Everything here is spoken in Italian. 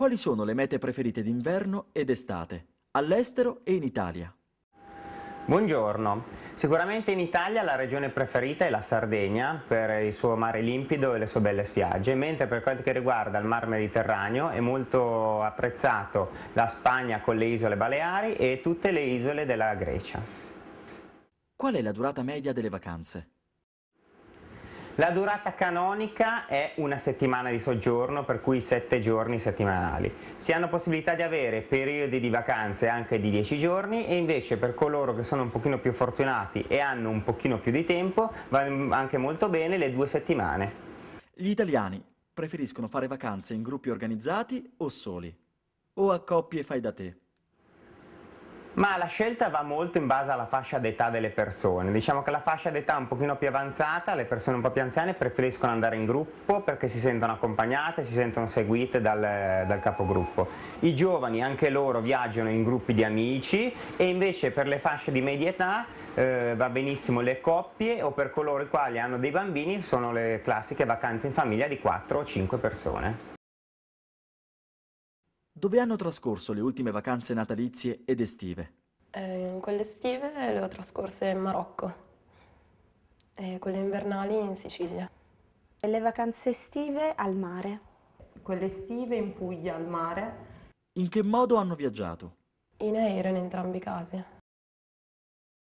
Quali sono le mete preferite d'inverno ed estate, all'estero e in Italia? Buongiorno, sicuramente in Italia la regione preferita è la Sardegna per il suo mare limpido e le sue belle spiagge, mentre per quel che riguarda il mar Mediterraneo è molto apprezzato la Spagna con le isole Baleari e tutte le isole della Grecia. Qual è la durata media delle vacanze? La durata canonica è una settimana di soggiorno, per cui sette giorni settimanali. Si hanno possibilità di avere periodi di vacanze anche di dieci giorni e invece per coloro che sono un pochino più fortunati e hanno un pochino più di tempo vanno anche molto bene le due settimane. Gli italiani preferiscono fare vacanze in gruppi organizzati o soli? O a coppie fai da te? Ma la scelta va molto in base alla fascia d'età delle persone. Diciamo che la fascia d'età un pochino più avanzata, le persone un po' più anziane preferiscono andare in gruppo perché si sentono accompagnate, si sentono seguite dal, dal capogruppo. I giovani, anche loro, viaggiano in gruppi di amici e invece per le fasce di media età eh, va benissimo le coppie o per coloro i quali hanno dei bambini sono le classiche vacanze in famiglia di 4 o 5 persone. Dove hanno trascorso le ultime vacanze natalizie ed estive? Eh, quelle estive le ho trascorse in Marocco e quelle invernali in Sicilia. Le vacanze estive al mare. Quelle estive in Puglia al mare. In che modo hanno viaggiato? In aereo in entrambi i casi.